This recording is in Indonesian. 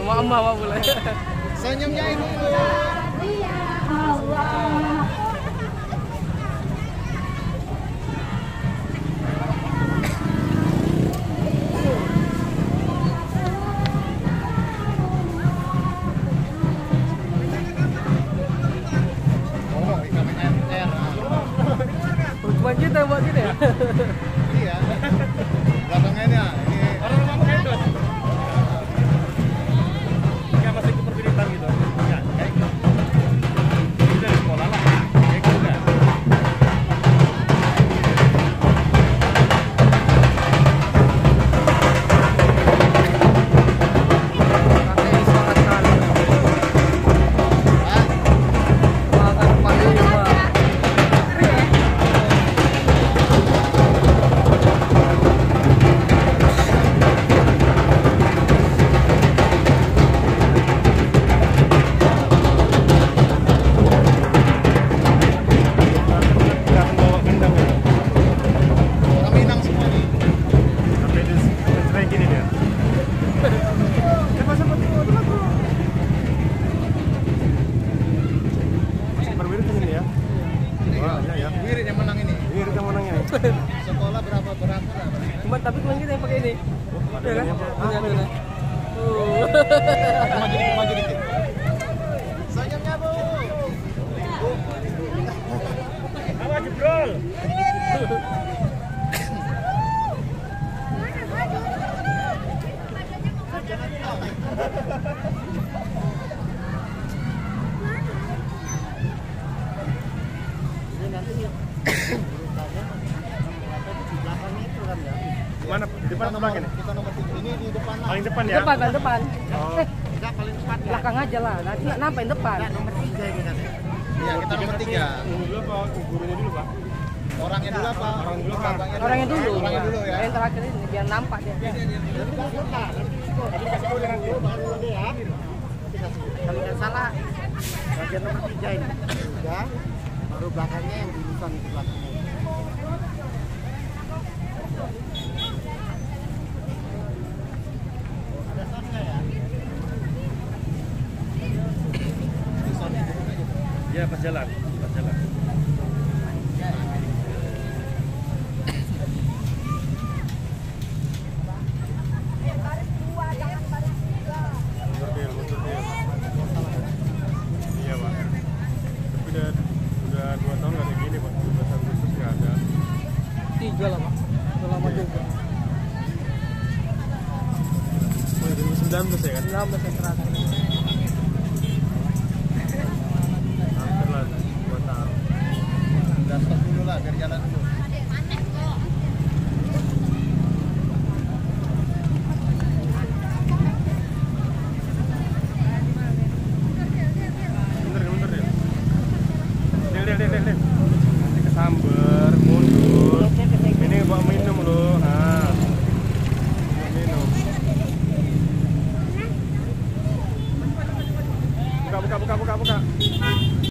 Emak mah boleh. Senyumnya ini. Oh, ikan MR. Cuma kita buat gini ya. Sekolah berapa berapa? Cuma tapi cuma kita yang pakai ini. Iya kan? Punya tuh. Tuh. Maju dikit, maju dikit. Senyumnya, Bu. Apa jebrol? Mana? Di depan atau belakang ini? Kita nomor tiga. Ini di depan lah. Paling depan ya? Depan kan depan. Oh. Eh, belakang aja lah. Nanti nggak nampak yang depan. Iya, kita nomor tiga. Ini dulu apa? Gurunya dulu, Pak. Orangnya dulu apa? Orang dulu? Abangnya Orangnya dulu. Orangnya dulu ya. Yang terakhir ini biar nampak dia. Kalau nggak salah, bagian nomor tiga ini. Tiga, baru belakangnya yang jurusan itu belakangnya. Iya, pas jalan. Pas jalan. Dia. Iya, udah dua tahun nggak kayak gini, Pak. Dua tahun khusus nggak ada. Tiga lah, Pak lama juga. Oh, ya kan? 19 terakhir. Lah, Sambar minum loh. Nah.